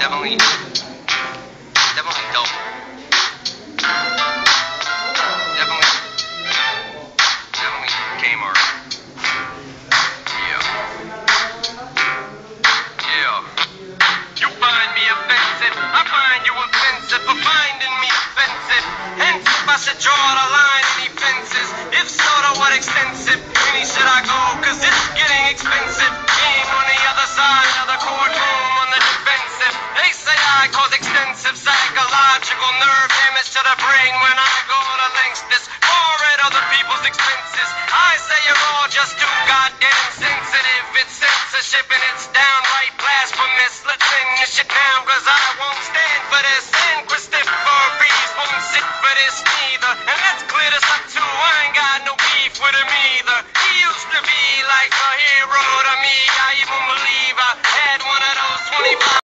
definitely, definitely dope. Definitely, definitely Kmart. Yeah. Yeah. You find me offensive, I find you offensive for finding me offensive. Hence, if I should draw the line, any fences. If so, to what extensive? Any should I go? Extensive psychological nerve damage to the brain when I go to lengths this far at other people's expenses. I say you're all just too goddamn sensitive. It's censorship and it's downright blasphemous. Let's end this shit now cause I won't stand for this. And Christopher Reeves won't sit for this neither. And let's clear this up too. I ain't got no beef with him either. He used to be like a hero to me. I even believe I had one of those 25